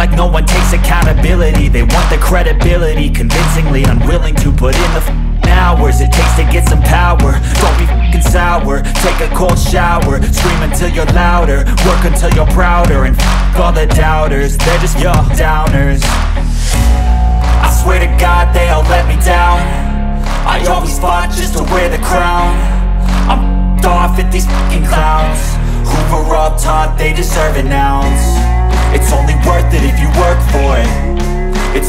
like no one takes accountability. They want the credibility Convincingly unwilling to put in the f***ing hours It takes to get some power. Don't be f***ing sour. Take a cold shower. Scream until you're louder. Work until you're prouder. And f*** all the doubters. They're just your downers. I swear to God they all let me down. I always fought just to wear the crown. I'm f***ed off at these fucking clowns. Who were all taught they deserve an ounce? It's only worth